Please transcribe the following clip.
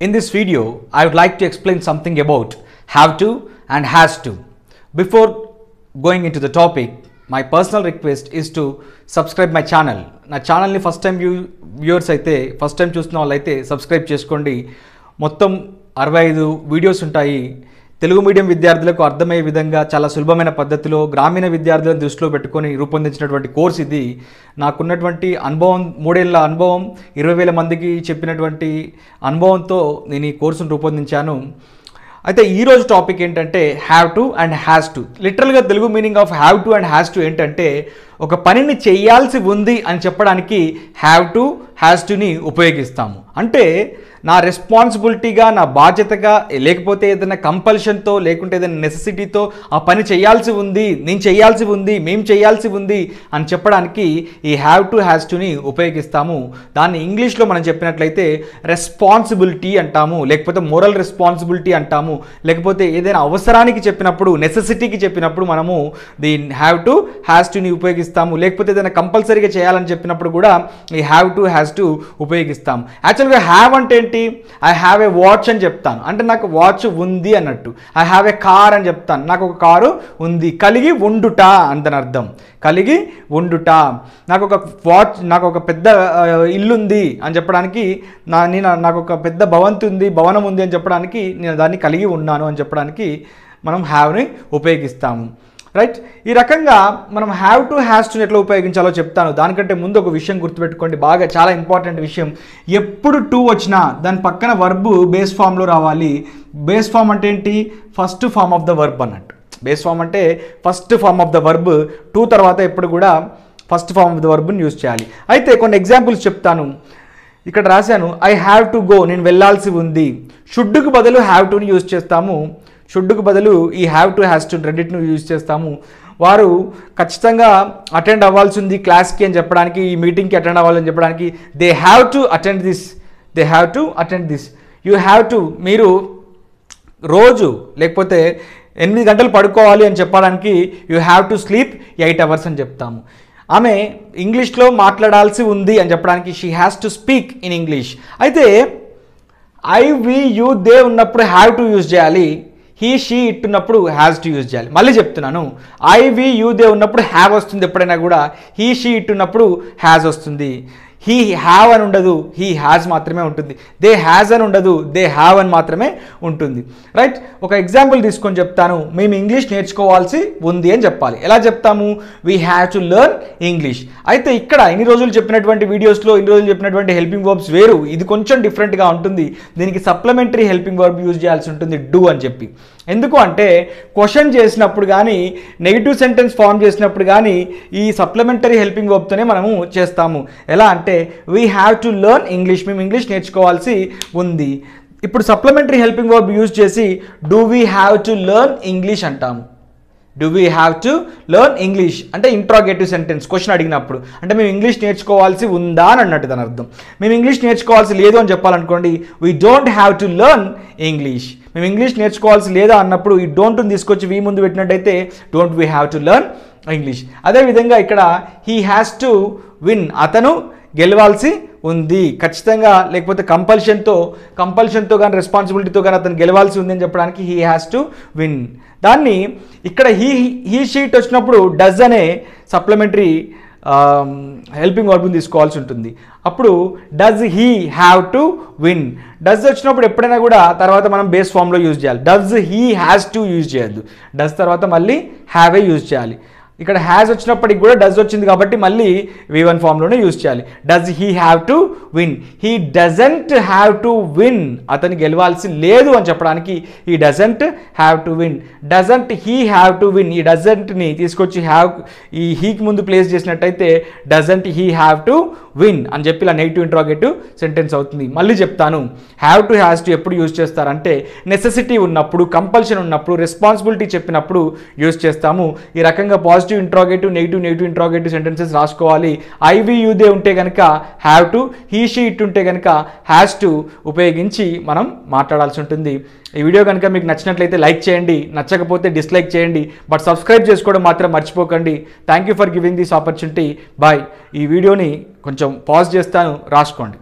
In this video, I would like to explain something about have to and has to. Before going into the topic, my personal request is to subscribe my channel. నా ఛానల్ని first time view viewers అయితే first time చూస్తున్న వాళ్ళైతే subscribe చేసుకోండి మొత్తం అరవై ఐదు videos ఉంటాయి Telugu medium విద్యార్థులకు అర్థమయ్యే విధంగా చాలా సులభమైన పద్ధతిలో గ్రామీణ విద్యార్థులను దృష్టిలో పెట్టుకొని రూపొందించినటువంటి కోర్స్ ఇది. నాకున్నటువంటి అనుభవం మూడేళ్ళ అనుభవం ఇరవై వేల మందికి చెప్పినటువంటి అనుభవంతో నేను ఈ కోర్సును రూపొందించాను. అయితే ఈరోజు టాపిక్ ఏంటంటే have to and has to లిటరల్గా Telugu meaning of have to and has to ఏంటంటే ఒక పనిని చేయాల్సి ఉంది అని చెప్పడానికి హ్యావ్ టు హ్యాస్ టుని ఉపయోగిస్తాము. అంటే నా రెస్పాన్సిబిలిటీగా నా బాధ్యతగా లేకపోతే ఏదైనా కంపల్షన్తో లేకుంటే ఏదైనా నెసెసిటీతో ఆ పని చేయాల్సి ఉంది నేను చేయాల్సి ఉంది మేము చేయాల్సి ఉంది అని చెప్పడానికి ఈ హ్యావ్ టు హ్యాస్ టుని ఉపయోగిస్తాము. దాన్ని ఇంగ్లీష్లో మనం చెప్పినట్లయితే రెస్పాన్సిబిలిటీ అంటాము లేకపోతే మోరల్ రెస్పాన్సిబిలిటీ అంటాము లేకపోతే ఏదైనా అవసరానికి చెప్పినప్పుడు నెసెసిటీకి చెప్పినప్పుడు మనము ది హ్యావ్ టు హ్యాస్ టుని ఉపయోగిస్తాము. లేకపోతే ఏదైనా కంపల్సరీగా చేయాలని చెప్పినప్పుడు కూడా ఈ హ్యావ్ టు హ్యాస్ టు ఉపయోగిస్తాం యాక్చువల్గా హ్యావ్ అంటే ఏంటి? ఐ హ్యావ్ ఏ వాచ్ అని చెప్తాను. అంటే నాకు వాచ్ ఉంది అన్నట్టు. ఐ హ్యావ్ ఏ కార్ అని చెప్తాను. నాకు ఒక కారు ఉంది. కలిగి ఉండుట అంతని అర్థం. కలిగి ఉండుట. నాకు ఒక వాచ్ నాకు ఒక పెద్ద ఇల్లు ఉంది అని చెప్పడానికి నా నేను నాకు ఒక పెద్ద భవంతి ఉంది భవనం ఉంది అని చెప్పడానికి నేను దాన్ని కలిగి ఉన్నాను అని చెప్పడానికి మనం హ్యావ్ని ఉపయోగిస్తాము. రైట్ ఈ రకంగా మనం హ్యావ్ టు హ్యాస్ టు ఎట్లా ఉపయోగించాలో చెప్తాను. దానికంటే ముందు ఒక విషయం గుర్తుపెట్టుకోండి. బాగా చాలా ఇంపార్టెంట్ విషయం. ఎప్పుడు టూ వచ్చినా దాని పక్కన వర్బు బేస్ ఫామ్లో రావాలి. బేస్ ఫామ్ అంటే ఏంటి? First form of the verb అన్నట్టు. బేస్ ఫామ్ అంటే first form of the verb to తర్వాత ఎప్పుడు కూడా ఫస్ట్ ఫామ్ ఆఫ్ ద వర్బ్ని యూజ్ చేయాలి. అయితే కొన్ని ఎగ్జాంపుల్స్ చెప్తాను. ఇక్కడ రాశాను ఐ హ్యావ్ టు గో నేను వెళ్ళాల్సి ఉంది. షుడ్డుకు బదులు హ్యావ్ టుని యూజ్ చేస్తాము. షుడ్డుకు బదులు ఈ హ్యావ్ టు హ్యాస్ టు రెండింటిని యూజ్ చేస్తాము. వారు ఖచ్చితంగా అటెండ్ అవ్వాల్సి ఉంది క్లాస్కి అని చెప్పడానికి ఈ మీటింగ్కి అటెండ్ అవ్వాలని చెప్పడానికి they have to attend this they have to attend this you have to మీరు రోజు లేకపోతే ఎనిమిది గంటలు పడుకోవాలి అని చెప్పడానికి you have to sleep eight hours అని చెప్తాము. ఆమె ఇంగ్లీష్లో మాట్లాడాల్సి ఉంది అని చెప్పడానికి she has to speak in English అయితే ఐ వి యూ దే ఉన్నప్పుడు హ్యావ్ టు యూజ్ చేయాలి. హీ షీ ఇట్ ఉన్నప్పుడు హ్యాస్ టు యూజ్ చేయాలి. మళ్ళీ చెప్తున్నాను. ఐ వి యూ దే ఉన్నప్పుడు హ్యావ్ వస్తుంది ఎప్పుడైనా కూడా. హీ షీ ఇట్ ఉన్నప్పుడు హ్యాస్ వస్తుంది. హీ హ్యావ్ అని ఉండదు. హీ హ్యాజ్ మాత్రమే ఉంటుంది. దే హ్యాజ్ అని ఉండదు. దే హ్యావ్ అని మాత్రమే ఉంటుంది. రైట్ ఒక ఎగ్జాంపుల్ తీసుకొని చెప్తాను. మేము ఇంగ్లీష్ నేర్చుకోవాల్సి ఉంది అని చెప్పాలి. ఎలా చెప్తాము? We have to learn English అయితే ఇక్కడ ఇన్ని రోజులు చెప్పినటువంటి వీడియోస్లో ఇన్ని రోజులు చెప్పినటువంటి హెల్పింగ్ వర్బ్స్ వేరు. ఇది కొంచెం డిఫరెంట్గా ఉంటుంది. దీనికి సప్లిమెంటరీ హెల్పింగ్ వర్బ్ యూజ్ చేయాల్సి ఉంటుంది. డూ అని చెప్పి. ఎందుకు అంటే క్వశ్చన్ చేసినప్పుడు కానీ నెగిటివ్ సెంటెన్స్ ఫామ్ చేసినప్పుడు కానీ ఈ సప్లిమెంటరీ హెల్పింగ్ వర్బ్తోనే మనము చేస్తాము. ఎలా అంటే we have to learn English మేము ఇంగ్లీష్ నేర్చుకోవాల్సి ఉంది. ఇప్పుడు సప్లిమెంటరీ హెల్పింగ్ వర్బ్ యూజ్ చేసి do we have to learn English అంటాము. Do we have to learn English అంటే ఇంట్రాగేటివ్ సెంటెన్స్ క్వశ్చన్ అడిగినప్పుడు. అంటే మేము ఇంగ్లీష్ నేర్చుకోవాల్సి ఉందా అని అన్నట్టు దాని అర్థం. మేము ఇంగ్లీష్ నేర్చుకోవాల్సి లేదు అని చెప్పాలనుకోండి we don't have to learn English మేము ఇంగ్లీష్ నేర్చుకోవాల్సి లేదా అన్నప్పుడు ఈ డోంట్ని తీసుకొచ్చి వీ ముందు పెట్టినట్టయితే don't we have to learn English అదేవిధంగా ఇక్కడ హీ హ్యాస్ టు విన్ అతను గెలవాల్సి ఉంది. ఖచ్చితంగా లేకపోతే కంపల్షన్తో కంపల్షన్తో కానీ రెస్పాన్సిబిలిటీతో కానీ అతను గెలవాల్సి ఉందని చెప్పడానికి హీ హ్యాస్ టు విన్ దాన్ని ఇక్కడ హీ హీ షీట్ వచ్చినప్పుడు డజ్ అనే సప్లిమెంటరీ హెల్పింగ్ వర్బ్ని తీసుకోవాల్సి ఉంటుంది. అప్పుడు does he have to win does వచ్చినప్పుడు ఎప్పుడైనా కూడా తర్వాత మనం బేస్ ఫామ్లో యూజ్ చేయాలి. Does he has to use చేయొద్దు. డజ్ తర్వాత మళ్ళీ హ్యావ్ యూజ్ చేయాలి. ఇక్కడ హ్యాస్ వచ్చినప్పటికి కూడా డజ్ వచ్చింది కాబట్టి మళ్ళీ వి వన్ ఫామ్లోనే యూజ్ చేయాలి. Does he have to win he doesn't have to win అతను గెలవాల్సి లేదు అని చెప్పడానికి ఈ doesn't have to win doesn't he have to win ఈ డజంట్ని తీసుకొచ్చి హ్యావ్ ఈ హీకి ముందు ప్లేస్ చేసినట్టయితే doesn't he have to win అని చెప్పి ఇలా నెగిటివ్ ఇంట్రాగేటివ్ సెంటెన్స్ అవుతుంది. మళ్ళీ చెప్తాను. హ్యావ్ టు హ్యాస్ టు ఎప్పుడు యూజ్ చేస్తారంటే నెసెసిటీ ఉన్నప్పుడు కంపల్షన్ ఉన్నప్పుడు రెస్పాన్సిబిలిటీ చెప్పినప్పుడు యూజ్ చేస్తాము. ఈ రకంగా positive positive interrogative negative negative interrogative sentences రాసుకోవాలి. ఐవి యూదే ఉంటే కనుక have to he she it ఉంటే కనుక హ్యాస్ టు ఉపయోగించి మనం మాట్లాడాల్సి ఉంటుంది. ఈ వీడియో కనుక మీకు నచ్చినట్లయితే లైక్ చేయండి నచ్చకపోతే డిస్లైక్ చేయండి బట్ సబ్స్క్రైబ్ చేసుకోవడం మాత్రం మర్చిపోకండి. Thank you for giving this opportunity bye ఈ వీడియోని కొంచెం పాజ్ చేస్తాను రాసుకోండి.